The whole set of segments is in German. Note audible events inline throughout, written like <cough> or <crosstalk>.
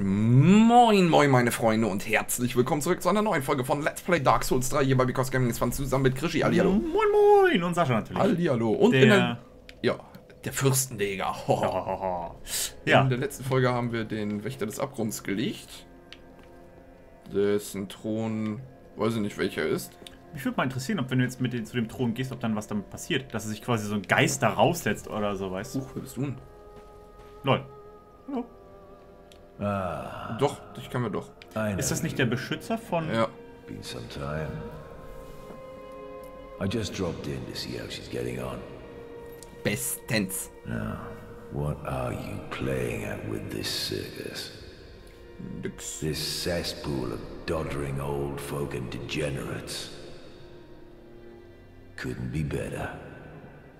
Moin, moin, meine Freunde und herzlich willkommen zurück zu einer neuen Folge von Let's Play Dark Souls 3 hier bei Because Gaming ist Fun zusammen mit Krischi. Hallihallo. Moin Moin und Sascha natürlich. Hallihallo. Und Der- in der, ja, der Fürstenleger. Hoho. <laughs> Ja, In der letzten Folge haben wir den Wächter des Abgrunds gelegt. Dessen Thron, weiß ich nicht welcher ist. mich würde mal interessieren, ob wenn du jetzt mit den, zu dem Thron gehst, ob dann was damit passiert. Dass er sich quasi so ein Geist da raussetzt oder so, weißt du? Huch, wer bist du denn? Lol. Hallo. Doch, dich kennen wir doch. Ist das nicht der Beschützer von... Ja. Been some time. I just dropped in to see how she's getting on. Bestens. Now, what are you playing at with this circus? Nix. This cesspool of doddering old folk and degenerates. Couldn't be better.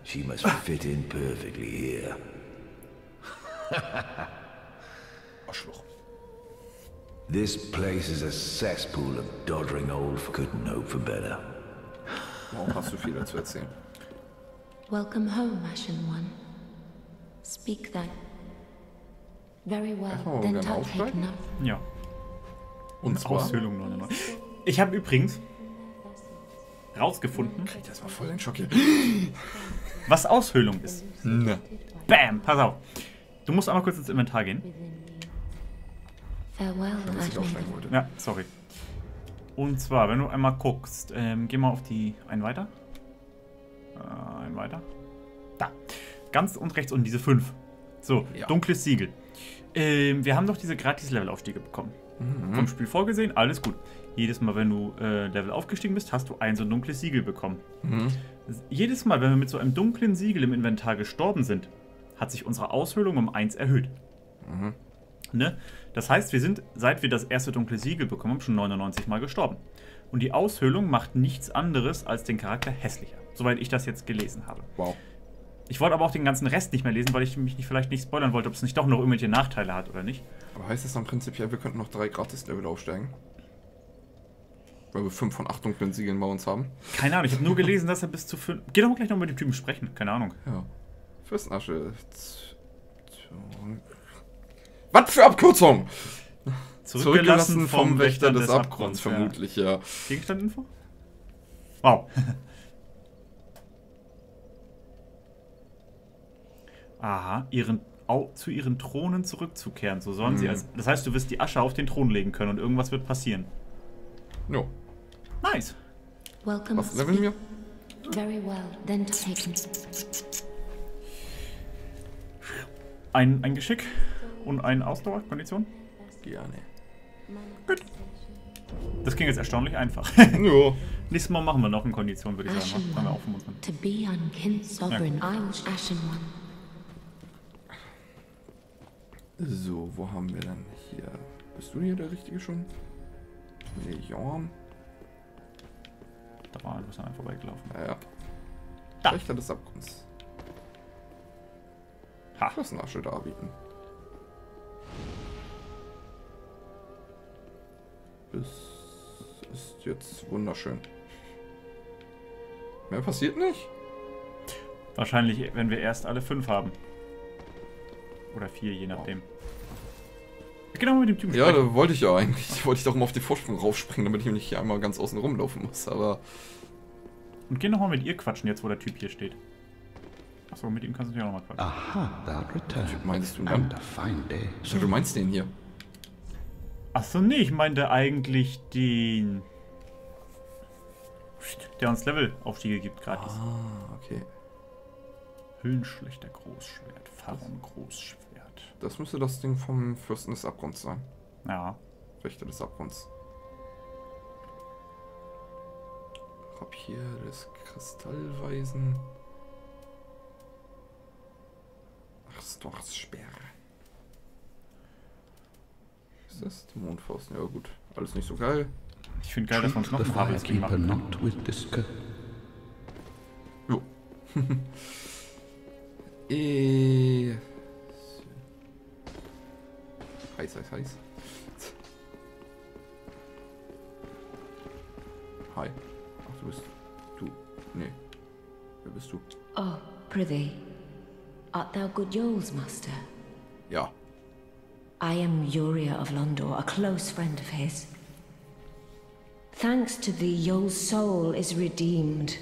She must fit in perfectly here. <laughs> Arschloch. This place is a cesspool of doddering old. Couldn't hope for better. Warum hast du viel dazu erzählen? Welcome home, Ashen One. Speak then. Very well, Erstmal then aufsteigen. Ja, Und zwar... Aushöhlung 99. Ich habe übrigens rausgefunden, Krieg das mal voll den Schock hier. was Aushöhlung ist. Ne. Bam, pass auf. Du musst einmal kurz ins Inventar gehen. Farewell, wollte. Ja, sorry. Und zwar, wenn du einmal guckst, ähm, geh mal auf die. Ein weiter. Äh, ein weiter. Da. Ganz und rechts unten diese fünf. So, Ja. dunkles Siegel. Ähm, wir haben doch diese Gratis-Level-Aufstiege bekommen. Mhm. Vom Spiel vorgesehen, alles gut. Jedes Mal, wenn du äh, Level aufgestiegen bist, hast du ein so ein dunkles Siegel bekommen. Mhm. Jedes Mal, wenn wir mit so einem dunklen Siegel im Inventar gestorben sind, hat sich unsere Aushöhlung um 1 erhöht. Ne? Das heißt, wir sind, seit wir das erste dunkle Siegel bekommen haben, schon 99 Mal gestorben. Und die Aushöhlung macht nichts anderes, als den Charakter hässlicher. Soweit ich das jetzt gelesen habe. Wow. Ich wollte aber auch den ganzen Rest nicht mehr lesen, weil ich mich nicht, vielleicht nicht spoilern wollte, ob es nicht doch noch irgendwelche Nachteile hat oder nicht. Aber heißt das dann prinzipiell, wir könnten noch drei Gratis-Level aufsteigen? Weil wir fünf von acht dunklen Siegeln bei uns haben. Keine Ahnung, ich habe nur gelesen, dass er bis zu 5. Geh doch mal gleich noch mit dem Typen sprechen, keine Ahnung. Ja. Fürstenasche. Was für Abkürzung? Zurückgelassen vom Wächter des Abgrunds, ja. vermutlich, ja. Gegenstandinfo? Wow. <laughs> Aha, ihren, au, zu ihren Thronen zurückzukehren. So sollen sie Mhm. als. Das heißt, du wirst die Asche auf den Thron legen können und irgendwas wird passieren. Jo. Nice. Welcome, Was leveln wir? Very well, then take note. Ein, ein Geschick und eine Ausdauerkondition. Gerne. Gut. Das ging jetzt erstaunlich einfach. <laughs> Jo. Nächstes Mal machen wir noch eine Kondition, würde ich sagen. Ashen Haben wir auch 25. To be unkin sovereign, I'm Ashen One. So, wo haben wir denn hier? Bist du hier der Richtige schon? Leon. Da war ein bisschen an vorbeigelaufen. Ja, ja. Da. Wächter des Abgrunds. Ha. Fürstenasche darbieten. Das ist jetzt wunderschön. Mehr passiert nicht? Wahrscheinlich, wenn wir erst alle fünf haben. Oder vier, je nachdem. Genau mit dem Typen Ja, sprechen. da wollte ich ja eigentlich. Da wollte ich doch mal auf den Vorsprung raufspringen, damit ich nicht hier einmal ganz außen rumlaufen muss. Aber Und geh nochmal mit ihr quatschen, jetzt wo der Typ hier steht. Achso, mit ihm kannst du auch nochmal quatschen. Aha, thou returned. meinst du And dann? a fine day. So, du meinst den hier? Achso, nee, ich meinte eigentlich den. Der uns Levelaufstiege gibt, gratis. Ah, okay. Hüllenschlechter Großschwert, Pharaon Großschwert. Das müsste das Ding vom Fürsten des Abgrunds sein. Ja. Wächter des Abgrunds. Rapier des Kristallweisen. Storchsperre. Ist das die Mondfaust? Ja gut, alles nicht so geil. Ich finde geil, dass wir uns noch ein this curse. Jo. <laughs> äh. Heiß, heiß, heiß. Hi. Ach, du bist. Du. Nee. Wer bist du? Oh, prithee. Art thou good Yoles, master? Yeah. I am Uria of Londor, a close friend of his. Thanks to thee, your soul is redeemed.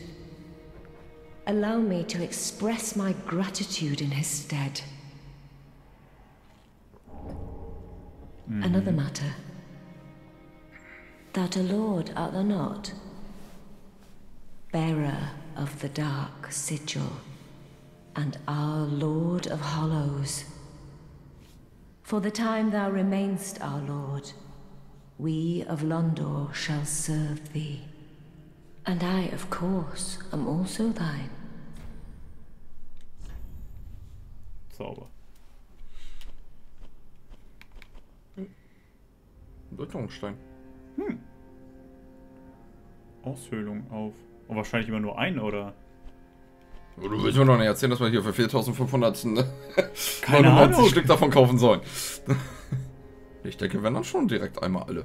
Allow me to express my gratitude in his stead. Hmm. Another matter. That a lord art thou not? Bearer of the dark sigil, and our Lord of Hollows. For the time thou remainst our Lord, we of Londor shall serve thee. And I, of course, am also thine. Sauber. Deutungsstein. Hm. Aushöhlung auf. Wahrscheinlich immer nur ein, oder? Du willst mir doch nicht erzählen, dass wir hier für 4500 ne? <laughs> Keine 99 Ahnung. Stück davon kaufen sollen. <laughs> Ich denke, wenn dann schon direkt einmal alle.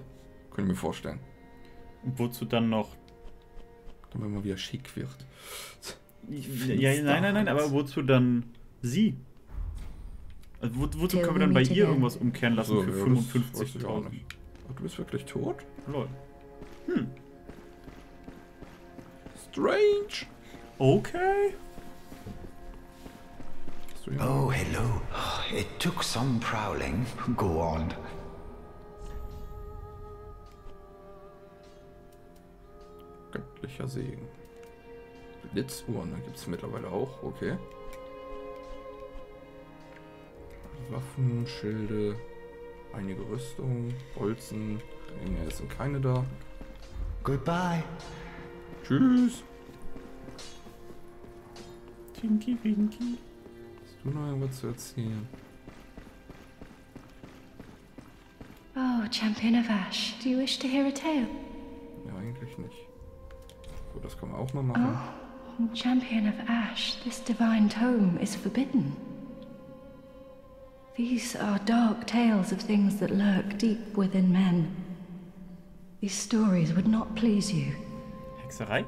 Können wir mir vorstellen. Und wozu dann noch. Dann, wenn man wieder schick wird. Ja, nein, nein, nein, aber wozu dann sie? Also, wo, wozu können wir dann bei ihr irgendwas umkehren lassen So, für ja, das weiß ich auch 55.000? nicht. Oh, du bist wirklich tot? Lol. Strange. Okay. Hier Oh, hello. It took some prowling. Go on. Göttlicher Segen. Blitzuhren, da gibt es mittlerweile auch, okay. Waffen, Schilde, einige Rüstungen, Bolzen, Ringe, es sind keine da. Goodbye. Tschüss. Tinky Winky. Du noch irgendwas zu erzählen? Oh, Champion of Ash, do you wish to hear a tale? Ja, eigentlich nicht. So, das kann man auch mal machen. Champion of Ash, this divine tome is forbidden. These are dark tales of things that lurk deep within men. These stories would not please you. Hexerei?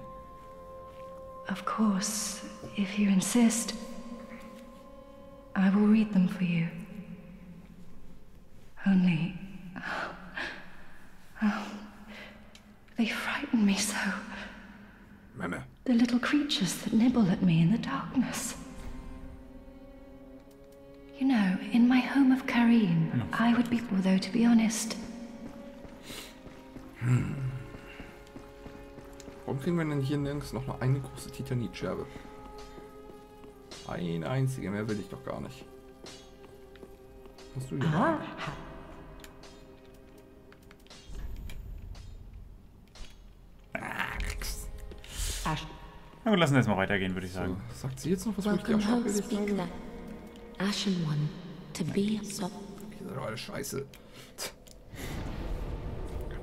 Of course, if you insist, I will read them for you. Only. Oh, oh they frighten me so. Memme. The little creatures that nibble at me in the darkness. You know, in my home of Kareen, hmm. I would be, although to be honest, hmm. Warum kriegen wir denn hier nirgends noch eine große Titanitscherbe? Eine einzige, mehr will ich doch gar nicht. Hast du hier? ah, Ash, Na gut, lassen wir jetzt mal weitergehen, würde ich So, sagen. sagt sie jetzt noch was, wo ich die that. Ashen One, to be so. Ihr seid doch alle scheiße.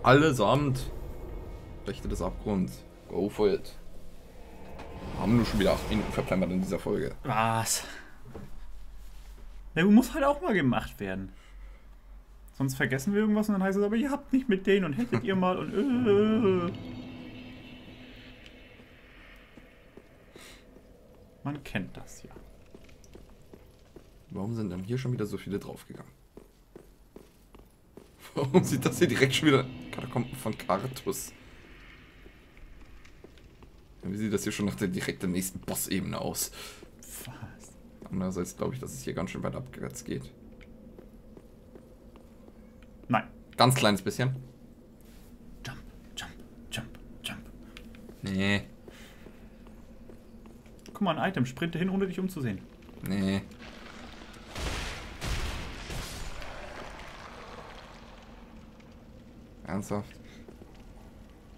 Allesamt. Rechte des Abgrunds. Go for it. Haben nur schon wieder 8 Minuten verplempert in dieser Folge. Was? Der muss halt auch mal gemacht werden. Sonst vergessen wir irgendwas und dann heißt es aber, ihr habt nicht mit denen und hättet ihr mal und äh. Man kennt das ja. Warum sind dann hier schon wieder so viele draufgegangen? <laughs> Warum sieht das hier direkt schon wieder... Katakomben von Kartus. Wie sieht das hier schon nach der direkten nächsten Bossebene aus? Was? Andererseits glaube ich, dass es hier ganz schön weit abwärts geht. Nein. Ganz kleines bisschen. Jump, jump, jump, jump. Nee, Guck mal, ein Item. Sprinte hin, ohne dich umzusehen. nee. Ernsthaft?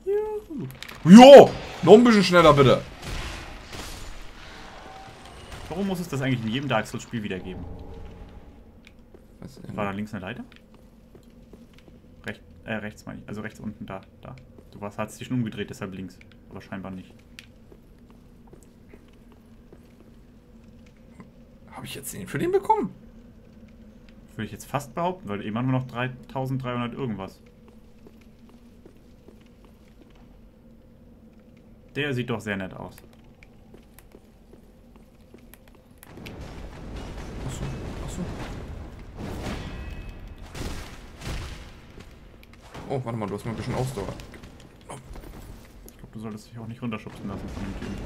Juhu. Jo! Noch ein bisschen schneller bitte. Warum muss es das eigentlich in jedem Dark Souls Spiel wieder geben? War da links eine Leiter? Recht, äh, rechts meine ich. Also rechts unten, da, da. Du warst, hast dich schon umgedreht, deshalb links. Aber scheinbar nicht. Habe ich jetzt den für den bekommen? Würde ich jetzt fast behaupten, weil eben haben wir noch 3300 irgendwas. Der sieht doch sehr nett aus. Achso, achso. Oh, warte mal, du hast mal ein bisschen Ausdauer. Ich glaube, du solltest dich auch nicht runterschubsen lassen von dem Typen.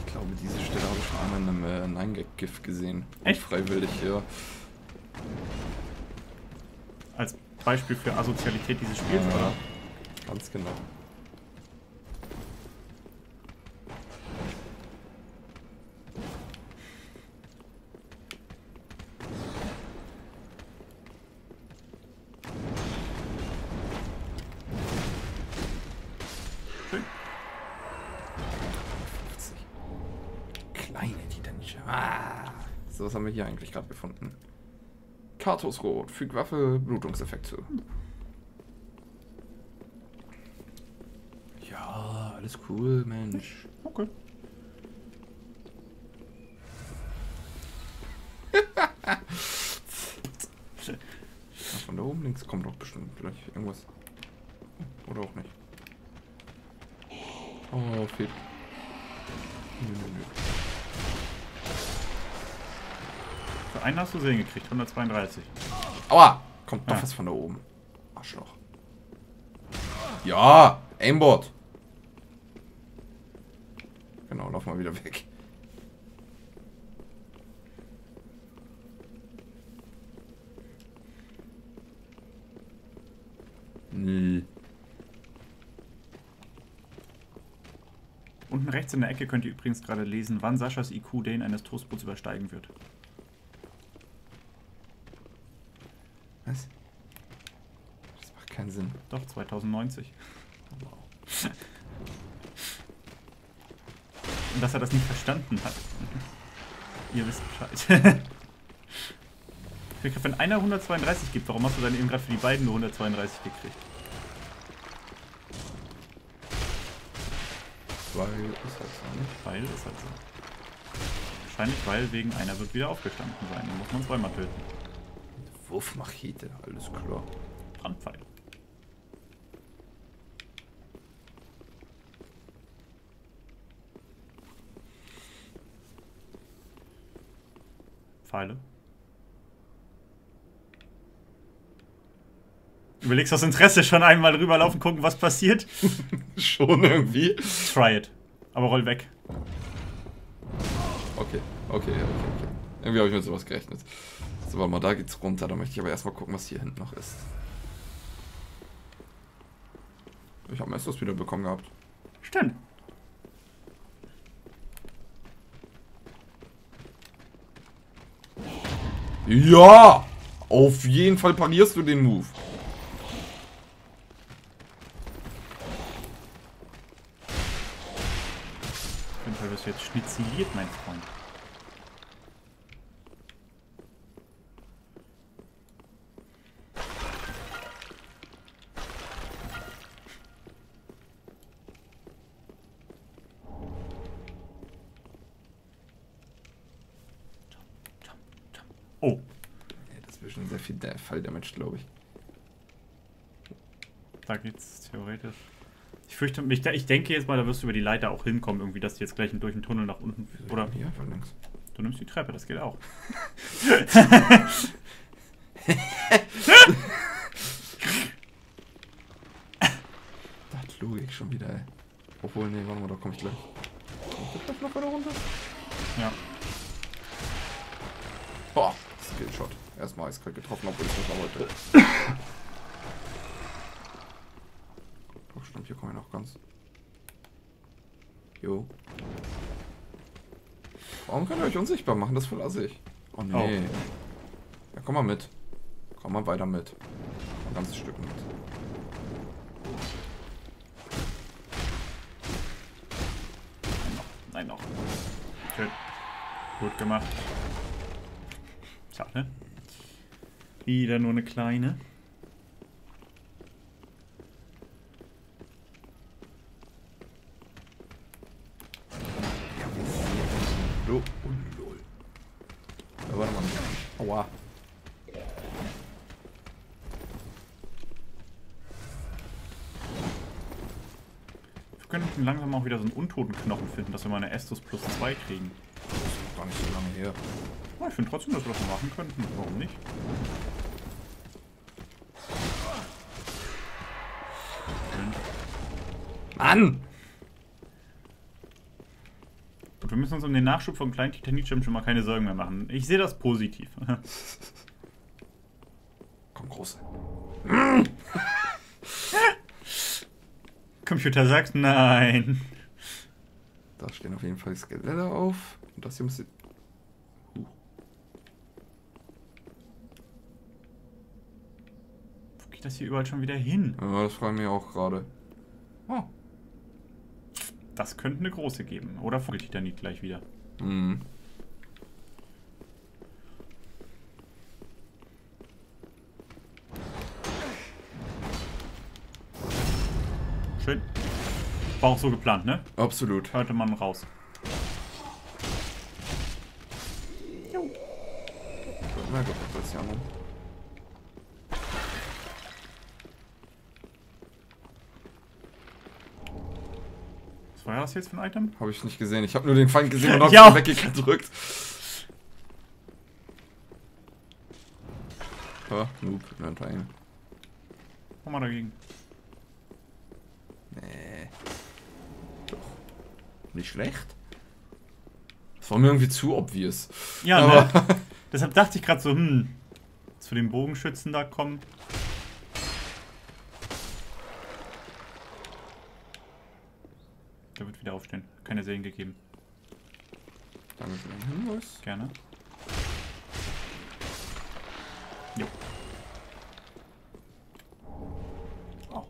Ich glaube, diese Stelle habe ich schon einmal in einem äh, 9-Gag-GIF gesehen. Echt? Freiwillig, ja. Als Beispiel für Asozialität dieses Spiels, Ja, oder? Ganz genau. Eigentlich gerade gefunden? Kartusrot. Fügt Waffe Blutungseffekt zu. Ja, alles cool, Mensch. Okay. <laughs> Von da oben links kommt doch bestimmt gleich irgendwas. Oder auch nicht. Oh, fehlt. Nö, nö, nö. Einen hast du Sehen gekriegt, 132. Aua! Kommt doch Ja. was von da oben. Arschloch. Ja! Aimbot! Genau, lauf mal wieder weg. Nö. Unten rechts in der Ecke könnt ihr übrigens gerade lesen, wann Saschas IQ den eines Toastbrots übersteigen wird. Was? Das macht keinen Sinn. Doch, 2090. Und dass er das nicht verstanden hat. <laughs> Ihr wisst Bescheid. <laughs> Wenn einer 132 gibt, warum hast du dann eben gerade für die beiden nur 132 gekriegt? Weil ist halt so? Weil ist halt so. Wahrscheinlich, weil wegen einer wird wieder aufgestanden sein. Dann muss man zweimal töten. Wurfmachete, alles klar. Brandpfeil. Pfeile. Überlegst aus Interesse schon einmal rüberlaufen, gucken, was passiert? <laughs> Schon irgendwie. Try it. Aber roll weg. Okay, okay, okay, okay. Irgendwie habe ich mit sowas gerechnet. So, warte mal, da geht's runter. Da möchte ich aber erstmal gucken, was hier hinten noch ist. Ich habe Estus wieder bekommen gehabt. Stimmt. Ja! Auf jeden Fall parierst du den Move. Auf jeden Fall wirst du jetzt schnitzeliert, mein Freund. Oh, Ja, das wäre schon sehr viel der Fall glaube ich. da geht's theoretisch. Ich fürchte, ich, ich denke jetzt mal, da wirst du über die Leiter auch hinkommen, irgendwie, dass die jetzt gleich durch den Tunnel nach unten. Oder Hier einfach links. du nimmst die Treppe, das geht auch. <laughs> Da hat Logik schon wieder, ey. Obwohl, nee, warte mal, da komme ich gleich. Kommt Treppe noch runter? Ja. Boah, Skillshot. Erstmal eiskalt getroffen, obwohl ich es nicht wollte. Doch, stimmt, hier kommen wir noch ganz. Jo. Warum könnt ihr euch unsichtbar machen? Das verlasse ich. Oh nee. Oh. Ja, komm mal mit. Komm mal weiter mit. Ein ganzes Stück mit. Nein, noch. Schön. Gut gemacht. Schade. Wieder nur eine kleine. Lo oh, lol. Mal. Aua. Wir könnten langsam auch wieder so einen untoten Knochen finden, dass wir mal eine Estus plus 2 kriegen. Das ist noch gar nicht so lange her. Oh, ich finde trotzdem, dass wir das machen könnten. Warum nicht? Mann! Gut, wir müssen uns um den Nachschub vom kleinen Titanitschirm schon mal keine Sorgen mehr machen. Ich sehe das positiv. <laughs> Komm, große. <laughs> Computer sagt nein. Da stehen auf jeden Fall Skelette auf. Und das hier muss Geht das hier überall schon wieder hin? Ja, das freut mich auch gerade. Oh. Das könnte eine große geben. Oder Vogeltitanit gleich wieder. Mhm. Schön. War auch so geplant, ne? Absolut. Hörte man raus. Na gut, das ist ja noch. Was jetzt für ein Item? Habe ich nicht gesehen. Ich habe nur den Feind gesehen und <laughs> habe weggedrückt. Ja, Noob, ihn. Komm mal dagegen. Nee. Doch. Nicht schlecht. Das war mir irgendwie zu obvious. Ja, Aber ne? <laughs> Deshalb dachte ich gerade so, hm, zu den Bogenschützen da kommen. Der wird wieder aufstehen. Keine Sehen gegeben. Danke für den Hinweis. Gerne. Jo. Oh.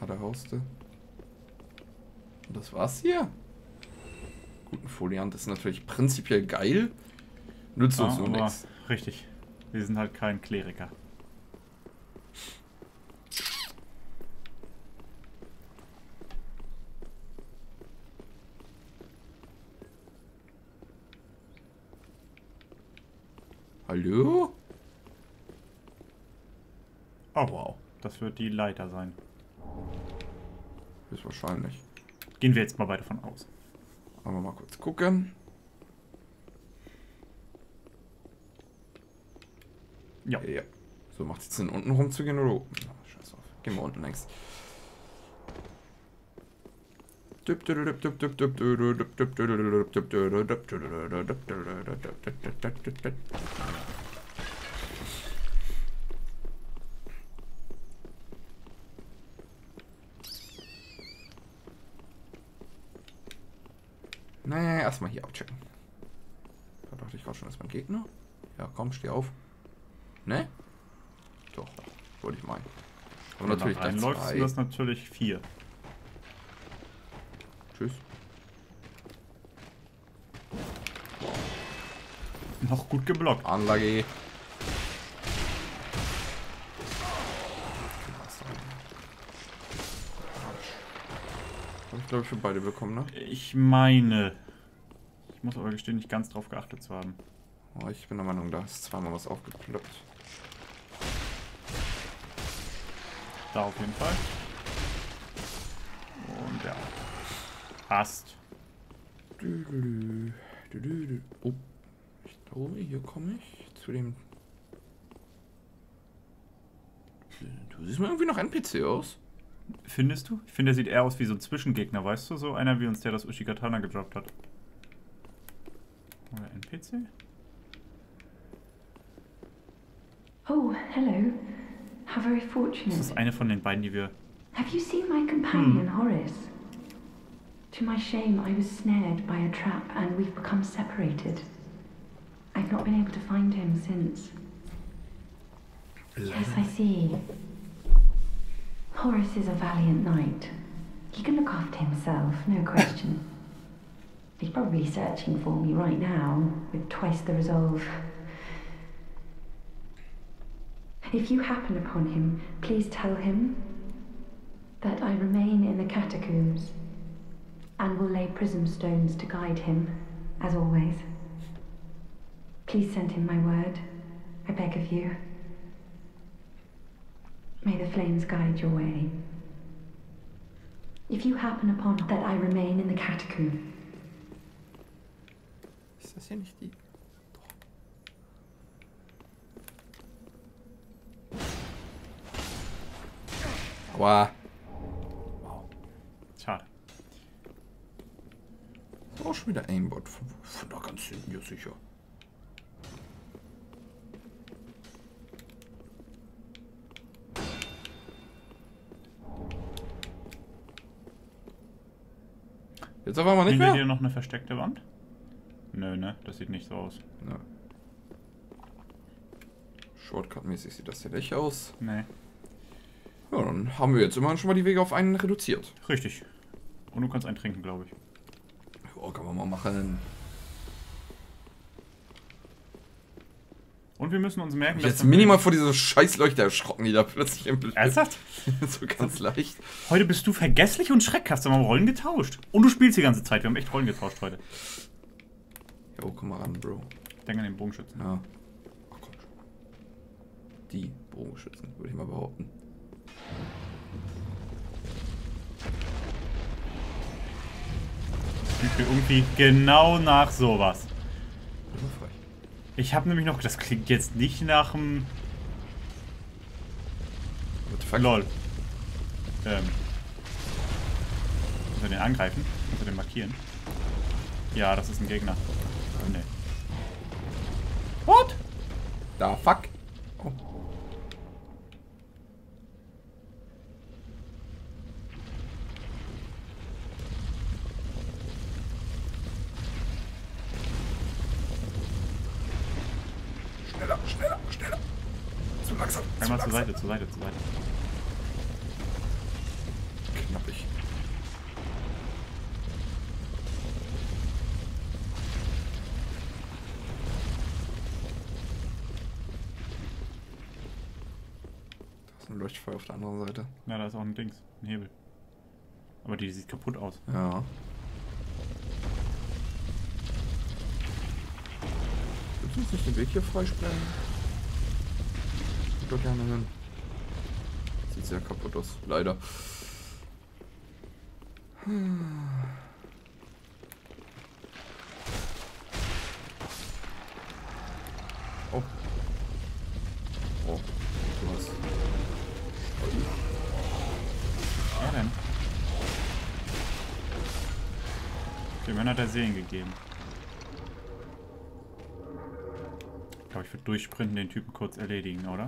Hat er Hauste. Und das war's hier. Guten Foliant ist natürlich prinzipiell geil. Nützt uns Ah, nur nichts. Richtig. Wir sind halt kein Kleriker. Hallo? Oh wow. Das wird die Leiter sein. Ist wahrscheinlich. Gehen wir jetzt mal weiter von aus. Aber mal kurz gucken. Ja. Ja. So, macht es Sinn, unten rumzugehen oder oben? Ja, scheiß drauf. Gehen wir unten längs. Naja, erstmal hier abchecken. Da dachte ich gerade schon, das ist mein Gegner. Ja, komm, steh auf. Ne? Doch, wollte ich meinen. Aber Wenn du natürlich da gleich reinläufst, zwei. sind das natürlich vier. Tschüss. Noch gut geblockt. Anlage. Ich glaube ich für beide bekommen, ne? Ich meine. Ich muss aber gestehen, nicht ganz drauf geachtet zu haben. Oh, ich bin der Meinung, da ist zweimal was aufgeploppt. Da auf jeden Fall. Und ja. Passt. Düdelü, düdelü. Oh, ich glaube, hier komme ich zu dem... Du siehst mir irgendwie noch NPC aus. Findest du? Ich finde, der sieht eher aus wie so ein Zwischengegner, weißt du? So einer wie uns, der das Ushigatana gedroppt hat. Oder NPC? Oh, hello. How very Das fortunate. ist eine von den beiden, die wir. Have you seen my companion, hm. Horace? To my shame, I was snared by a trap and we've become separated. I've not been able to find him since. Yes, I see. Horace is a valiant knight. He can look after himself, no question. <laughs> He's probably searching for me right now, with twice the resolve. If you happen upon him, please tell him that I remain in the catacombs and will lay prism stones to guide him, as always. Please send him my word, I beg of you. May the flames guide your way. If you happen upon that I remain in the catacomb, Ist das hier nicht die... Aua. Schade. Auch schon wieder Aimbot. Von, von da ganz hinten, ja sicher. Jetzt auf einmal nicht Sehen wir mehr? hier noch eine versteckte Wand? Nö, ne? Das sieht nicht so aus. Ja. Shortcut-mäßig sieht das hier nicht aus. Nee. Dann haben wir jetzt immerhin schon mal die Wege auf einen reduziert. Richtig. Und du kannst einen trinken, glaube ich. Ja, kann man mal machen. Und wir müssen uns merken, Ich jetzt wenn wir- minimal vor dieser Scheißleuchte erschrocken, die da plötzlich im Bild Ernsthaft? <laughs> so ganz leicht. Heute bist du vergesslich und schreckhaft. Wir haben Rollen getauscht. Und du spielst die ganze Zeit. Wir haben echt Rollen getauscht heute. Jo, komm mal ran, Bro. Denk an den Bogenschützen. Ja. Ach komm schon. Die Bogenschützen, würde ich mal behaupten. Mir irgendwie genau nach sowas. Ich habe nämlich noch, das klingt jetzt nicht nach dem What the fuck? LOL. Ähm. Muss er den angreifen? Muss er den markieren? Ja, das ist ein Gegner. Oh, nee. What? Da, fuck. Oh. Schneller, schneller, schneller. Zu langsam. Zu Einmal zur langsam. Seite, zur Seite, zur Seite. Knappig. Da ist ein Leuchtfeuer auf der anderen Seite. Ja, da ist auch ein Dings, ein Hebel. Aber die sieht kaputt aus. Ja. Willst du uns nicht den Weg hier freisprengen? Ich doch gerne hin. Sieht sehr kaputt aus, leider. Oh. Oh. Du hast. Ja, denn. Dem hat er Seelen gegeben. Ich glaube, ich würde durchsprinten, den Typen kurz erledigen, oder?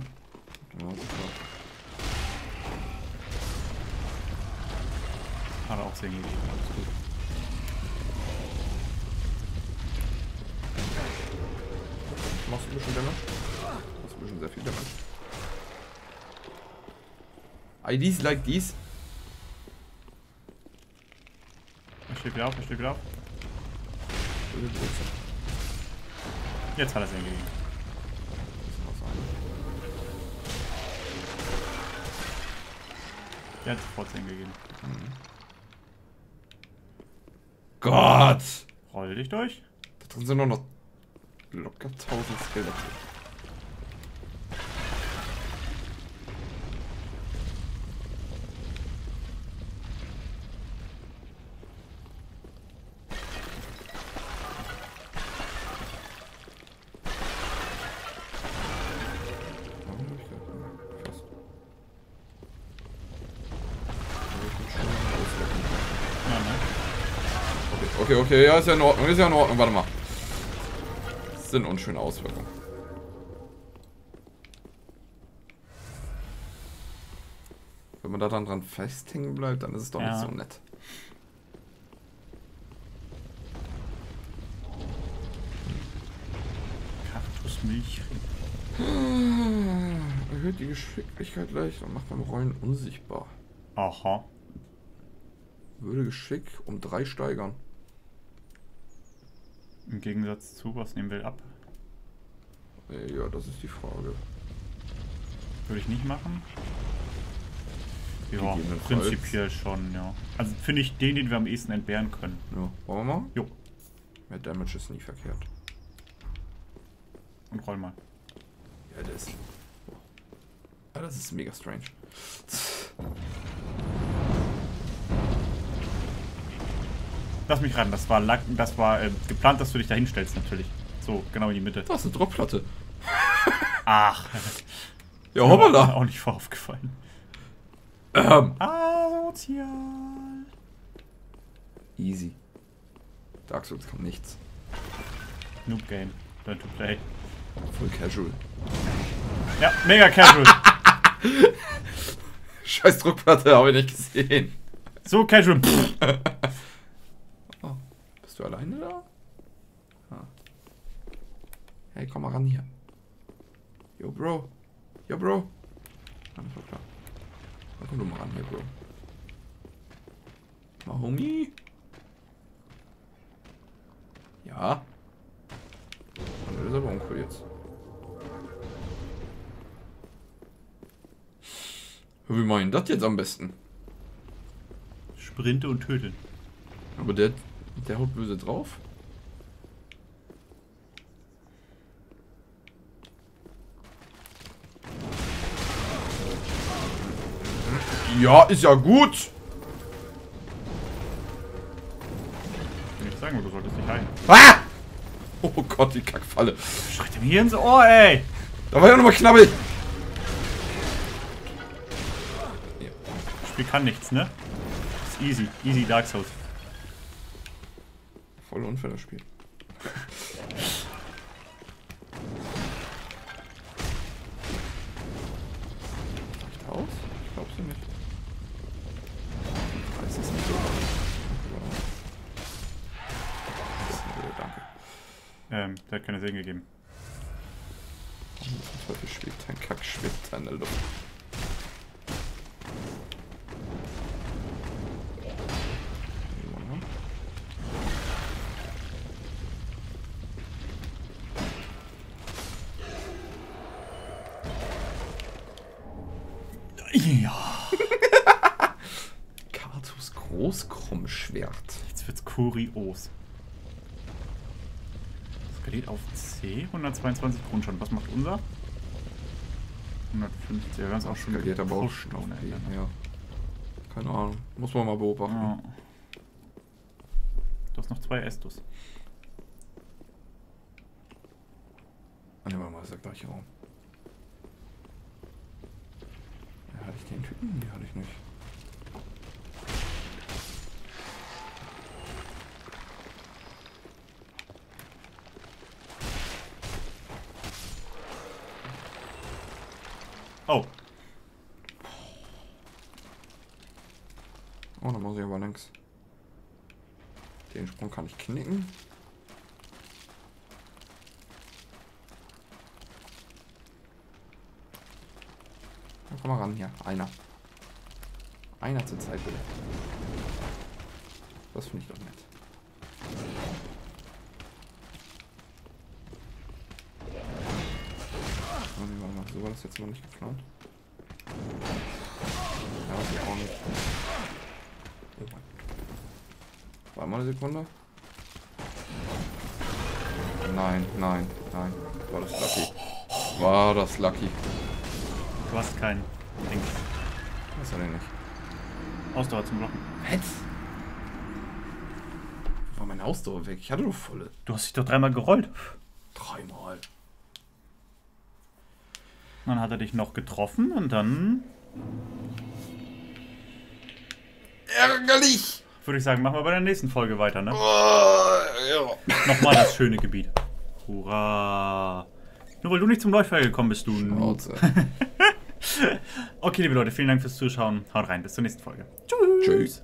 Hat auch Seelen gegeben. Alles gut. Machst du ein bisschen Damage? Machst du ein bisschen sehr viel Damage. IDs like these. Er steht wieder auf, er steht wieder auf. Jetzt hat er Seelen gegeben. Der hat sofort Seelen gegeben. Gott! Roll dich durch. Da drin sind noch noch locker 1000 Skelette. Okay, okay, ja, ist ja in Ordnung, ist ja in Ordnung, warte mal. Das sind unschöne Auswirkungen. Wenn man da dann dran festhängen bleibt, dann ist es doch Ja. nicht so nett. Kaktus Milchring. Erhöht die Geschicklichkeit leicht und macht beim Rollen unsichtbar. Aha. Würde Geschick um drei steigern. Im Gegensatz zu, was nehmen wir ab? Äh, Ja, das ist die Frage. Würde ich nicht machen. Ja, prinzipiell schon, ja. Also finde ich den, den wir am ehesten entbehren können. Ja, wollen wir mal? Jo, Mehr Damage ist nie verkehrt. und roll mal. Ja, das ist. Ja, das ist mega strange. Lass mich ran, das war, lang- das war äh, geplant, dass du dich da hinstellst natürlich. So, genau in die Mitte. Da ist eine Dropplatte. Ach, <laughs> Ja, Mir hoppala. auch nicht vor aufgefallen. Ähm. Asozial. Easy. Dark Souls kann nichts. Noob Game. Learn to play. Voll casual. Ja, mega casual. <laughs> Scheiß Druckplatte, habe ich nicht gesehen. so casual. <laughs> Bist du alleine da? Ah. Hey, komm mal ran hier. Yo, Bro. Yo, Bro. Ah, das war klar. Dann komm du mal ran hier, Bro. Mal, Homie. Ja. Das ist aber uncool jetzt. Wie meinen das jetzt am besten? Sprinte und töten. Aber der, der haut böse drauf. Ja, ist ja gut. Ich sagen, du solltest dich heilen. Ah! Oh Gott, die Kackfalle. Schreit ihm hier ins Ohr, ey. Da war ja nochmal knabbel. Das Spiel kann nichts, ne? Ist easy. Easy Dark Souls. Voll unfair das Spiel. Reicht aus? Ich glaub's ja nicht. Weiß es nicht. Danke. Ähm, der hat keine Segen gegeben. Teufel schwebt ein Kack, schwebt der Luft. Kurios. Skaliert auf C. 122 Grundschaden. Was macht unser? 150. Wir werden es auch schon Skaliert aber auch auf B, Ende. Ja. Keine Ahnung. Muss man mal beobachten. Ja. Du hast noch zwei Estus. Ah, ne, warte mal, das ist der gleiche Raum. Ja, hatte ich den Typen? Nee, hatte ich nicht. Oh, Oh, da muss ich aber links. Den Sprung kann ich knicken. Na, komm mal ran hier. Einer. Einer zur Zeit, bitte. Das finde ich doch nett. So war das jetzt noch nicht geplant. Ja, auch nicht. Warte mal eine Sekunde. Nein, nein, nein. War das lucky. War das lucky. du hast keinen Ding. Was hat er nicht? Ausdauer zum Blocken. Was? Wo war meine Ausdauer weg? Ich hatte doch volle. Du hast dich doch dreimal gerollt. Dreimal. Dann hat er dich noch getroffen und dann Ärgerlich! würde ich sagen, machen wir bei der nächsten Folge weiter, ne? Oh, ja. Nochmal das schöne Gebiet. Hurra! Nur weil du nicht zum Leuchtfeuer gekommen bist, du. Schnauze. <laughs> Okay, liebe Leute, vielen Dank fürs Zuschauen. Haut rein, bis zur nächsten Folge. Tschüss.